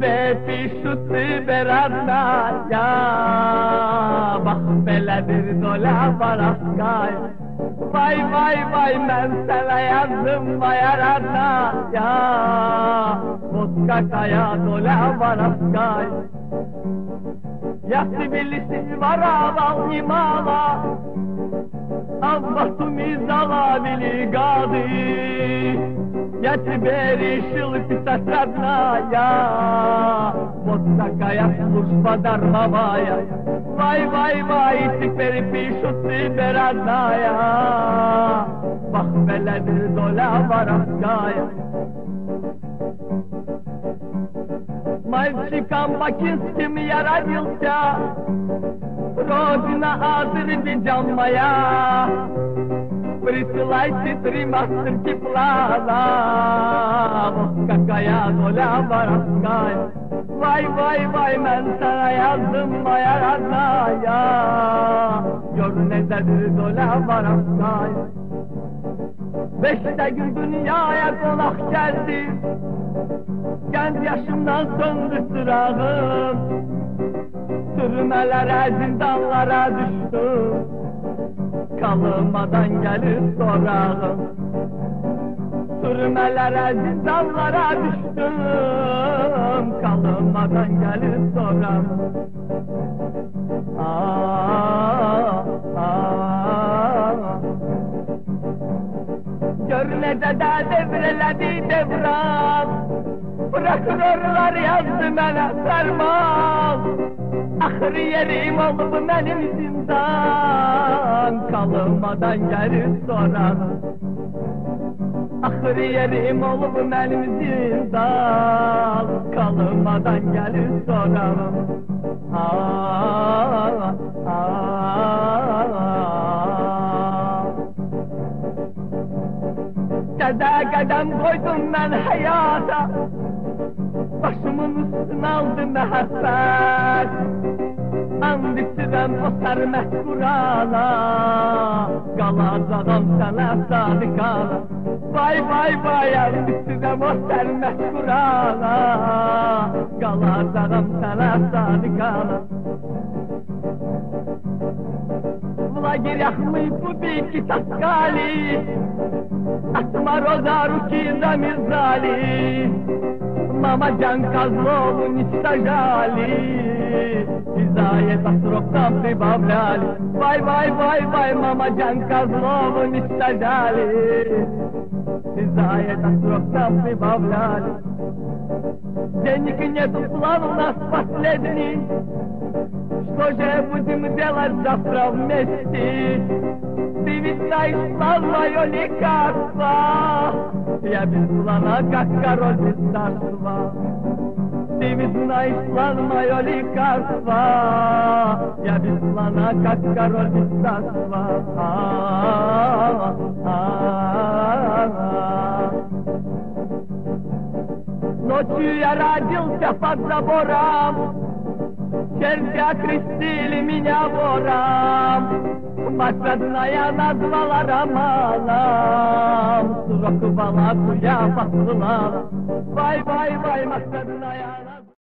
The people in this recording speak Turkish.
بيتي شط براسنا يا بخبلدر دولع براسكاي Vay vay vay ben sana yandım bayarana ya Vodka kaya dola varaskay Yahsi bilisi var aval imala А в Батуми заловили гады. Я тебе решил писать, родная, Вот такая служба дармовая. Вай, вай, вай, теперь пишут тебе, родная, Бахмелеdir доля воровская. Мальчиком бакинским я родился, Родина Азербайджан моя. Присылайте три мастерки плана, Вот какая доля воровская. Vay vay vay ben sana yazdım maya radnaya Gör nedir dola varavskaya Beşte gün dünyaya konak geldi Genç yaşımdan söndü sırağım Sürmelere zindanlara düştüm Kalınmadan gelir sorağım. Sürmelere zindanlara düştüm Kalınmadan gelir sorağım. Aa, aa. Görmede de devreledi devran. Prokurorlar yazdı bana ferman Ahır yerim oldu benim zindan Kalınmadan gelir soran Ahır yerim oldu benim zindan Kalınmadan gelir soran aa, Nerede qədəm qoydum mən həyata Başımın üstünə aldı məhəbbət And içirəm o sərmət qurana Qalar zadam sənə əfsadi qala Vay vay vay and içirəm o sərmət qurana Qalar zadam sənə əfsadi qala лагерях мы пубики таскали От мороза руки замерзали. Мамаджан Козлову уничтожали И за это срок нам прибавляли. Вай, вай, вай, вай, Мамаджан Козлову уничтожали И за это срок нам прибавляли Денег нету, план у нас последний. Что же будем делать завтра вместе? Ты ведь знаешь план мое лекарство. Я без плана, как король без царства. Ты ведь знаешь план мое лекарство. Я без плана, как король без царства. А-а-а-а. Ночью я родился под забором, Черти крестили меня вором. Подсадная назвала романом, Срок в я послала. Бай-бай-бай, мастерная